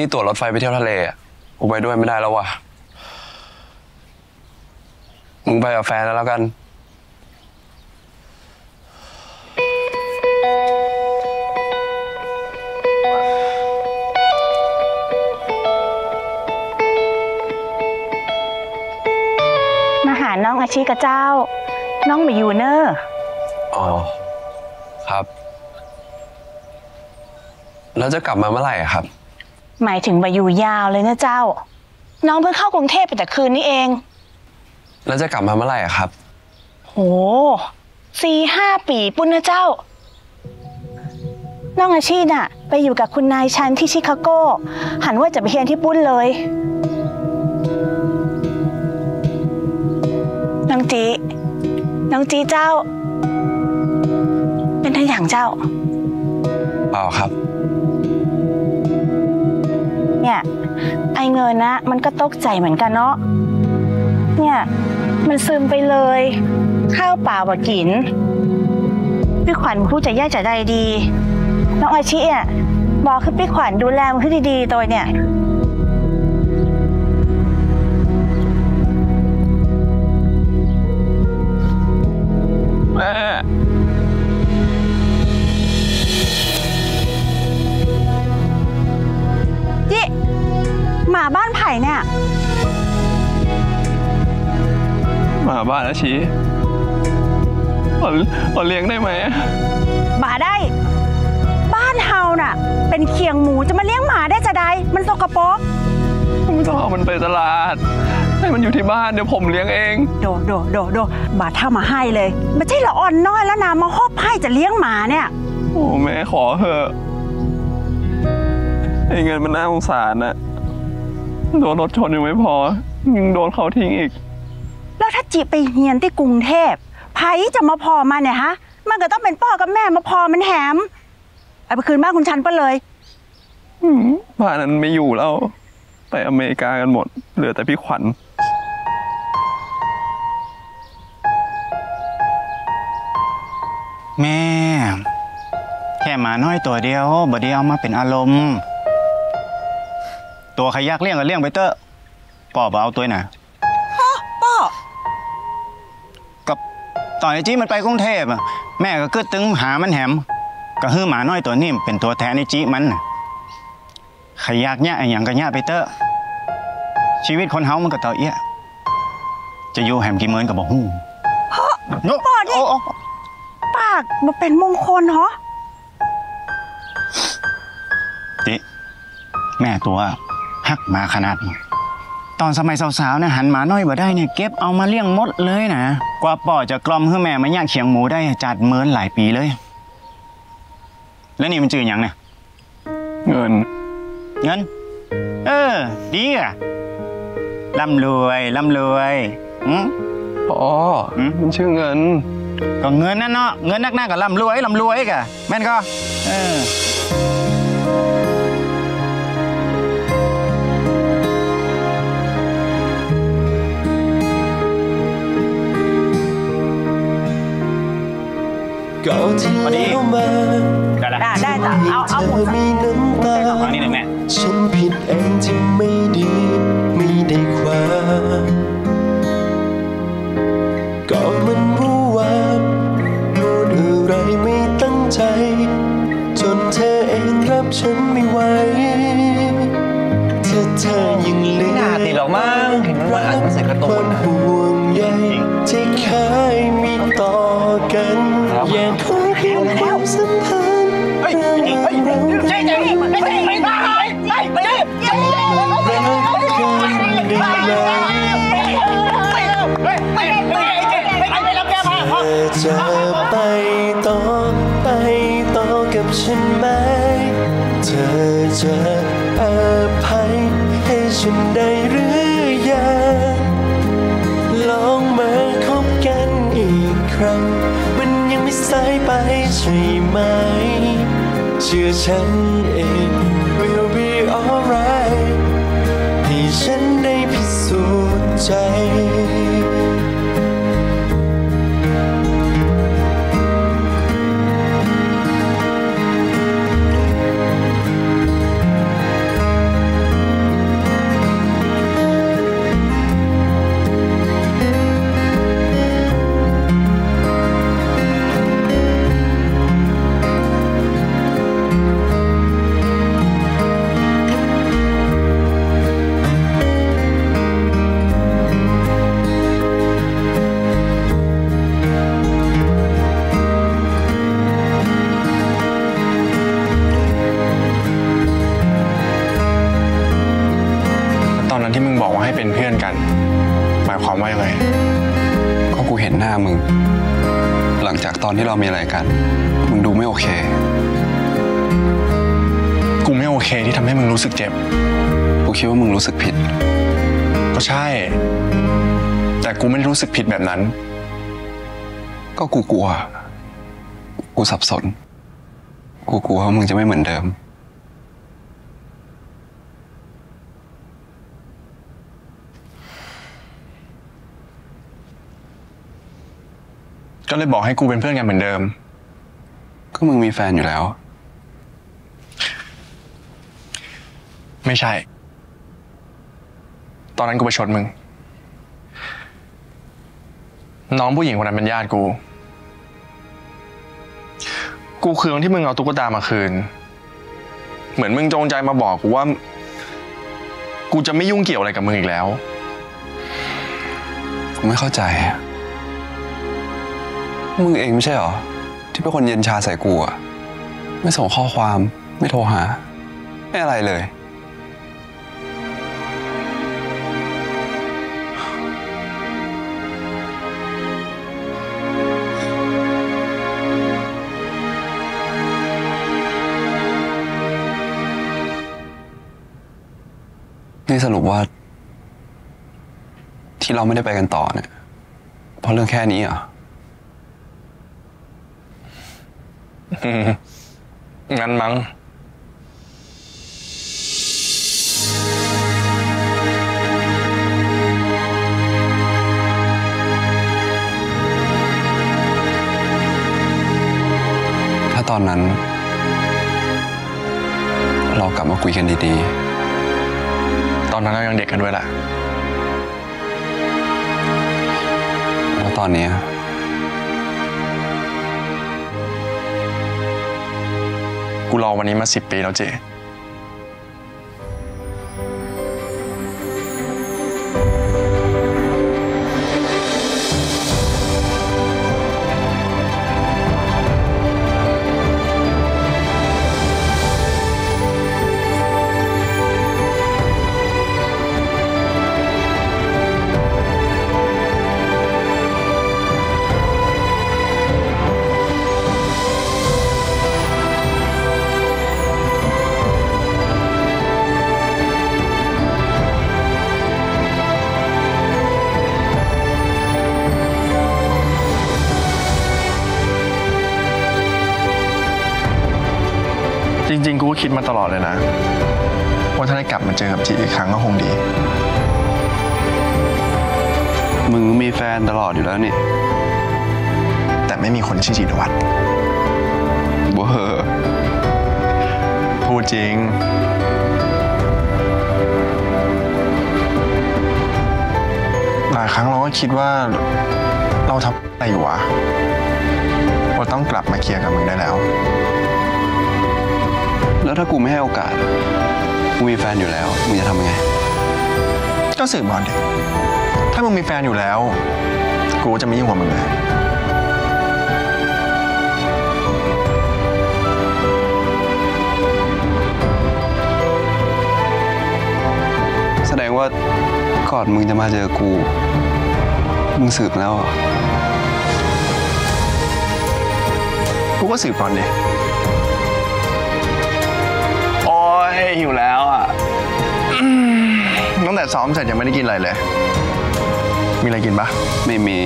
นี่ตั๋วรถไฟไปเที่ยวทะเลอะกูไปด้วยไม่ได้แล้วว่ะ มึงไปกับแฟนแล้วกัน มาหาน้องอาชีกับเจ้า น้องมาอยู่เนอร์อ๋อ ครับ แล้วจะกลับมาเมื่อไหร่อะครับ หมายถึงมาอยู่ยาวเลยนะเจ้า น้องเพิ่งเข้ากรุงเทพไปแต่คืนนี้เอง แล้วจะกลับมาเมื่อไหร่อะครับ โหสี่ห้าปีปุ้นนะเจ้า น้องอาชีน่ะ ไปอยู่กับคุณนายชันที่ชิคาโก หันว่าจะไปเรียนที่ปุ้นเลยน้องจีน้องจีเจ้า เป็นท่านอย่างเจ้า เปล่าครับ ไอเงินนะ มันก็ตกใจเหมือนกันเนาะเนี่ย มันซึมไปเลย ข้าวเปล่าบ่กินพี่ขวัญผู้จะแยกจะได้ดี น้องอาชิอะบอกคือพี่ขวัญดูแลมันขึ้นดีๆตัวเนี่ย บ้านแล้วชี้ขอขอเลี้ยงได้ไหมหมาได้ บ้านเฮาน่ะ เป็นเคียงหมูจะมาเลี้ยงหมาได้จะได้มันสกปรกไม่ต้องเอามันไปตลาด ให้มันอยู่ที่บ้านเดี๋ยวผมเลี้ยงเอง โดโดโดโดบาดถ้ามาให้เลยไม่ใช่ละอ่อนน้อยแล้วนะมาหอบให้จะเลี้ยงหมาเนี่ย โอ้แม่ขอเถอะไอ้เงินมันน่าสงสารนะโดนรถชนยังไม่พอยังโดนเขาทิ้งอีกแล้ว ถ้าจีไปเฮียนที่กรุงเทพไผจะมาพอมันเนี่ยฮะ มันก็ต้องเป็นพ่อกับแม่มาพอมันแหมเอาไปคืนบ้านคุณชันไปเลยบ้านนั้นไม่อยู่แล้ว ไปอเมริกากันหมด เหลือแต่พี่ขวัญแม่ แค่หมาน้อยตัวเดียวบ่ได้เอามาเป็นอารมณ์ ตัวขยักเลี้ยงก็เลี้ยงไปเตอะป่อบ่เอาตัวน่ะ ตอนไอ้จี้มันไปกรุงเทพอะแม่ก็กึดตึงหามันแหมก็ฮื้อหมาน้อยตัวนี้เป็นตัวแทนไอ้จี้มันน่ะขยักเนี่ยไอ้หยังก็เนี่ยไปเตอะชีวิตคนเฮามันก็เต่าเอี้ยจะอยู่แหมกี่เมินก็บ่ฮู้โน้ป้อนี่โอ้โอ้ปากมาเป็นมงคลเหรอจิแม่ตัวหักหมาขนาดนี้ ตอนสมัยสาวๆนะหันหมาน้อยบ่ได้เนี่ยเก็บเอามาเลี้ยงหมดเลยนะกว่าป่อจะกล่อมให้แม่มาย่างเขียงหมูได้จัดเมินหลายปีเลย แล้วนี่มันจื่อหยังเนี่ยเงิน เงิน เออ ดีอะร่ำรวยร่ำรวยอืมพ่อหืมมันชื่อเงิน ก็เงินนั่นเนาะเงินนักหน้าก็ร่ำรวยร่ำรวยกะแม่นก็เออ ก่อนที่พอดีแล้วมาได้ละได้ได้แต่เอาเอาหมดเธอมีน้ำตามานี่หนึ่งแม่ฉันผิดเองที่ไม่ดี อยากขอเพียงความสัมพันธ์เรื่องเรารักกันได้ไหมเธอจะไปต่อไปต่อกับฉันไหม เธอจะอภัยให้ฉันได้หรือ ไหม เชื่อฉันเอง will be alright ให้ฉันได้พิสูจน์ใจ ห็นหน้ามึงหลังจากตอนที่เรามีอะไรกัน มึงดูไม่โอเค กูไม่โอเคที่ทำให้มึงรู้สึกเจ็บ กูคิดว่ามึงรู้สึกผิด ก็ใช่ แต่กูไม่ได้รู้สึกผิดแบบนั้น ก็กูกลัว กูสับสน กูกลัวว่ามึงจะไม่เหมือนเดิม ก็เลยบอกให้กูเป็นเพื่อนกันเหมือนเดิม ก็มึงมีแฟนอยู่แล้ว ไม่ใช่ ตอนนั้นกูไปชดมึง น้องผู้หญิงคนนั้นเป็นญาติกู กูเคืองที่มึงเอาตุ๊กตามาคืน เหมือนมึงจงใจมาบอกกูว่า กูจะไม่ยุ่งเกี่ยวอะไรกับมึงอีกแล้ว กูไม่เข้าใจอะ มึงเองไม่ใช่เหรอ ที่เป็นคนเย็นชาใส่กูอะไม่ส่งข้อความไม่โทรหา ไม่อะไรเลย นี่สรุปว่า ที่เราไม่ได้ไปกันต่อเนี่ยเพราะเรื่องแค่นี้เหรอ งั้นมั้ง ถ้าตอนนั้น เรากลับมาคุยกันดีๆ ตอนนั้นเรายังเด็กกันด้วยแหละ แล้วตอนนี้ กูรอวันนี้มาสิบปีแล้วเจ คิดมาตลอดเลยนะ ว่าถ้าได้กลับมาเจอกับจีอีกครั้งก็คงดี มึงมีแฟนตลอดอยู่แล้วนี่ แต่ไม่มีคนชื่อจีรวัตรเวอร์พูดจริงหลายครั้งเราก็คิดว่าเราทำอะไรอยู่วะว่าต้องกลับมาเคลียร์กับมึงได้แล้ว แล้วถ้ากูไม่ให้โอกาส กูมีแฟนอยู่แล้ว มึงจะทำยังไง ก็สืบมาดิ ถ้ามึงมีแฟนอยู่แล้ว กูจะไม่ยุ่งกับมึงเลยแสดงว่าก่อนมึงจะมาเจอกู มึงสืบแล้วเหรอกูก็สืบก่อนดิโยหิวแล้วอะอืมตั้งแต่ซ้อมเสร็จยังไม่ได้กินอะไรเลย มีอะไรกินปะไม่มี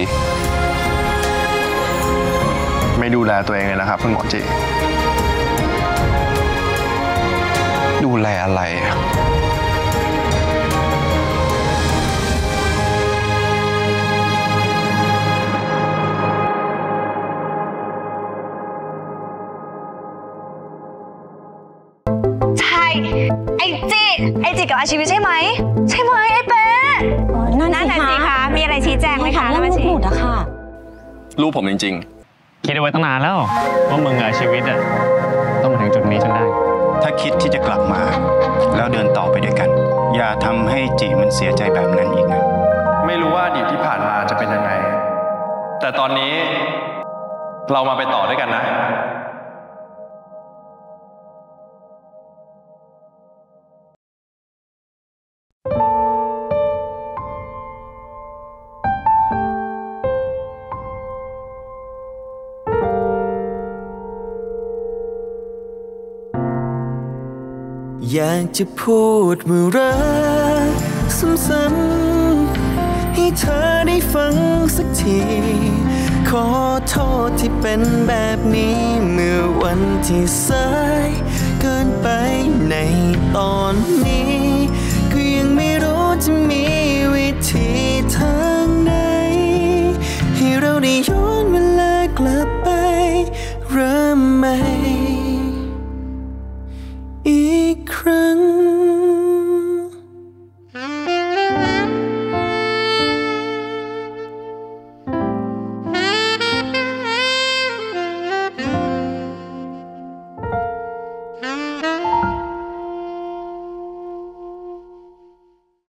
ไม่ดูแลตัวเองเลยนะครับคุณหมอจี ชีวิตใช่ไหม ใช่ไหมไอเป๊ะนั่นนั่นสิน่ะสิคะคะมีอะไรชี้แจงไหมคะเรื่องน้ำมันลูกชีหลุดอะค่ะรูปผมจริงคิดเอาไว้ตั้งนานแล้วว่ามึงกับชีวิตอะต้องมาถึงจุดนี้จนได้ ถ้าคิดที่จะกลับมา แล้วเดินต่อไปด้วยกัน อย่าทำให้จีมันเสียใจแบบนั้นอีกนะๆไม่รู้ว่าอดีตที่ผ่านมาจะเป็นยังไง แต่ตอนนี้เรามาไปต่อด้วยกันนะ อยากจะพูดว่ารักซ้ำๆให้เธอได้ฟังสักที ขอโทษที่เป็นแบบนี้เมื่อวันที่สายเกินไปในตอนนี้ ก็ยังไม่รู้จะมีวิธีทางไหน ให้เราได้ย้อนเวลากลับไปหรือไม่